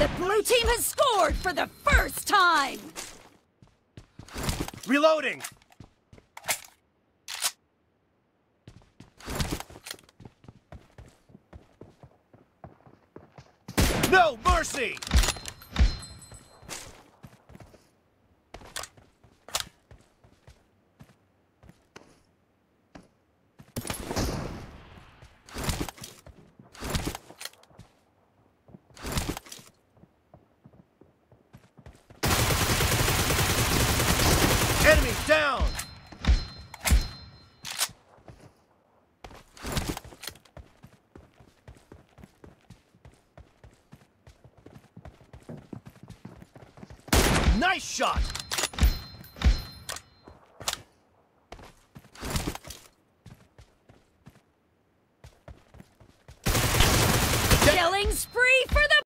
The blue team has scored for the first time! Reloading! No mercy! Enemy down! Nice shot!